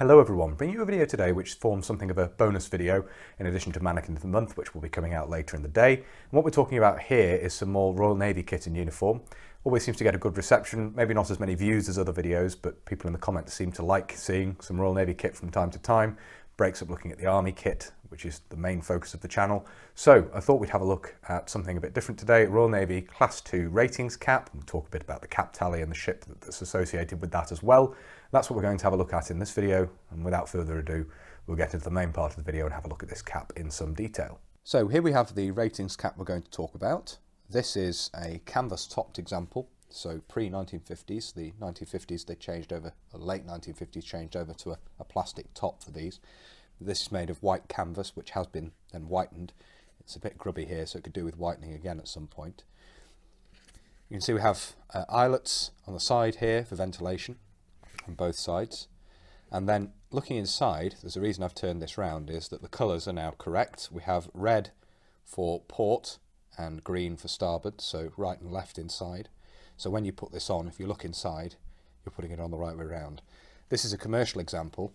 Hello everyone, bringing you a video today which forms something of a bonus video in addition to Mannequin of the Month which will be coming out later in the day. And what we're talking about here is some more Royal Navy kit in uniform. Always seems to get a good reception, maybe not as many views as other videos, but people in the comments seem to like seeing some Royal Navy kit from time to time. Breaks up looking at the Army kit, which is the main focus of the channel. So I thought we'd have a look at something a bit different today. Royal Navy Class 2 ratings cap, and talk a bit about the cap tally and the ship that's associated with that as well. That's what we're going to have a look at in this video, and without further ado, we'll get into the main part of the video and have a look at this cap in some detail. So here we have the ratings cap we're going to talk about. This is a canvas topped example, so pre-1950s. The 1950s they changed over, late 1950s changed over to a, a plastic top for these. This is made of white canvas which has been then whitened. It's a bit grubby here so it could do with whitening again at some point. You can see we have uh, eyelets on the side here for ventilation on both sides. And then looking inside, there's a reason I've turned this round, is that the colours are now correct. We have red for port and green for starboard, so right and left inside. So when you put this on, if you look inside, you're putting it on the right way around. This is a commercial example.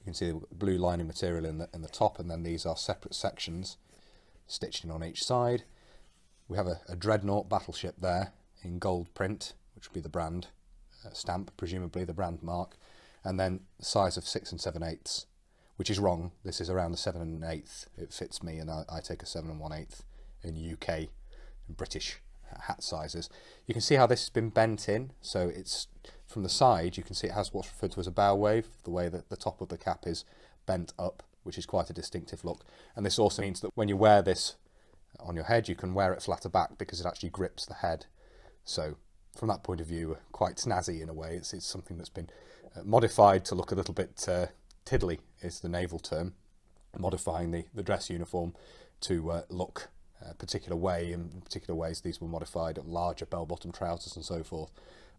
You can see the blue lining material in the, in the top, and then these are separate sections stitched in on each side. We have a, a Dreadnought battleship there in gold print, which would be the brand, uh, stamp, presumably the brand mark, and then the size of 6 and 7 eighths, which is wrong. This is around the 7 and 8th. It fits me, and I, I take a 7 and 1 8th in UK, in British hat sizes. You can see how this has been bent in, so it's from the side, you can see it has what's referred to as a bow wave, the way that the top of the cap is bent up, which is quite a distinctive look. And this also means that when you wear this on your head, you can wear it flatter back because it actually grips the head. So from that point of view, quite snazzy in a way. It's, it's something that's been uh, modified to look a little bit uh, tiddly, is the naval term, modifying the, the dress uniform to uh, look a particular way. In particular ways, these were modified, larger bell-bottom trousers and so forth,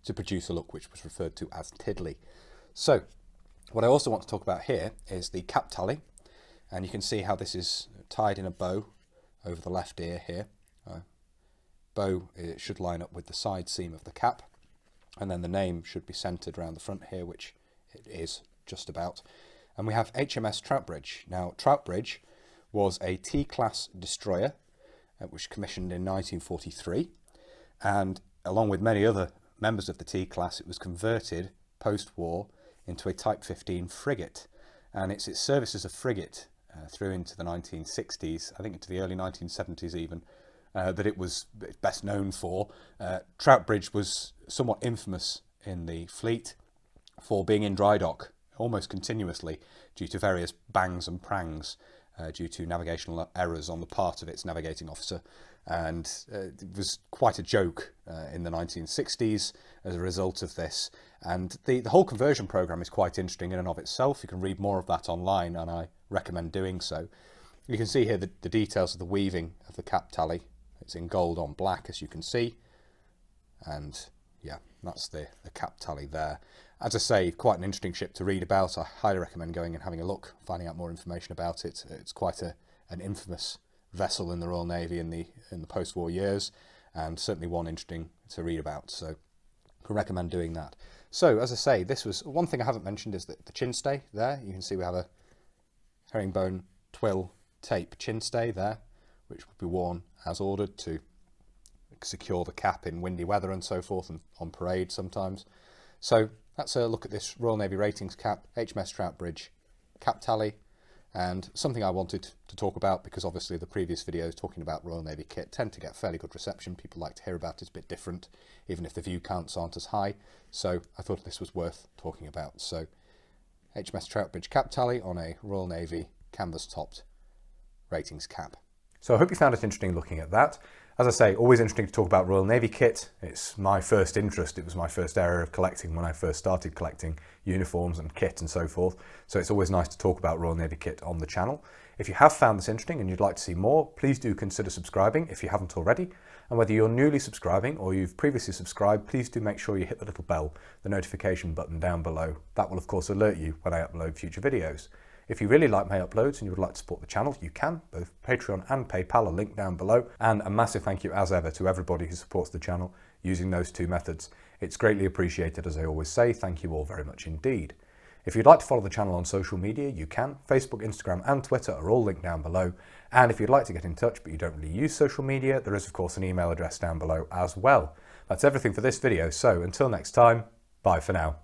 to produce a look which was referred to as tiddly. So, what I also want to talk about here is the cap tally, and you can see how this is tied in a bow over the left ear here. Uh, bow it should line up with the side seam of the cap and then the name should be centered around the front here which it is just about and we have HMS Troubridge now Troubridge was a T-class destroyer uh, which commissioned in 1943 and along with many other members of the T-class it was converted post-war into a Type 15 frigate. And it's its service as a frigate uh, through into the 1960s I think into the early 1970s even uh, that it was best known for. Uh, Troubridge was somewhat infamous in the fleet for being in dry dock almost continuously due to various bangs and prangs uh, due to navigational errors on the part of its navigating officer. And uh, it was quite a joke uh, in the 1960s as a result of this. And the, the whole conversion program is quite interesting in and of itself. You can read more of that online, and I recommend doing so. You can see here the, the details of the weaving of the cap tally it's in gold on black, as you can see. And yeah, that's the, the cap tally there. As I say, quite an interesting ship to read about. I highly recommend going and having a look, finding out more information about it. It's quite a, an infamous vessel in the Royal Navy in the in the post-war years, and certainly one interesting to read about. So, I can recommend doing that. So, as I say, this was one thing I haven't mentioned is that the chin stay there. You can see we have a herringbone twill tape chin stay there which would be worn as ordered to secure the cap in windy weather and so forth and on parade sometimes. So that's a look at this Royal Navy ratings cap, HMS Troubridge cap tally and something I wanted to talk about because obviously the previous videos talking about Royal Navy kit tend to get fairly good reception. People like to hear about it, it's a bit different even if the view counts aren't as high. So I thought this was worth talking about. So HMS Troubridge cap tally on a Royal Navy canvas topped ratings cap. So I hope you found it interesting looking at that. As I say, always interesting to talk about Royal Navy kit. It's my first interest. It was my first area of collecting when I first started collecting uniforms and kit and so forth. So it's always nice to talk about Royal Navy kit on the channel. If you have found this interesting and you'd like to see more, please do consider subscribing if you haven't already. And whether you're newly subscribing or you've previously subscribed, please do make sure you hit the little bell, the notification button down below. That will of course alert you when I upload future videos. If you really like my uploads and you would like to support the channel, you can. Both Patreon and PayPal are linked down below. And a massive thank you as ever to everybody who supports the channel using those two methods. It's greatly appreciated as I always say. Thank you all very much indeed. If you'd like to follow the channel on social media, you can. Facebook, Instagram, and Twitter are all linked down below. And if you'd like to get in touch but you don't really use social media, there is, of course, an email address down below as well. That's everything for this video, so until next time, bye for now.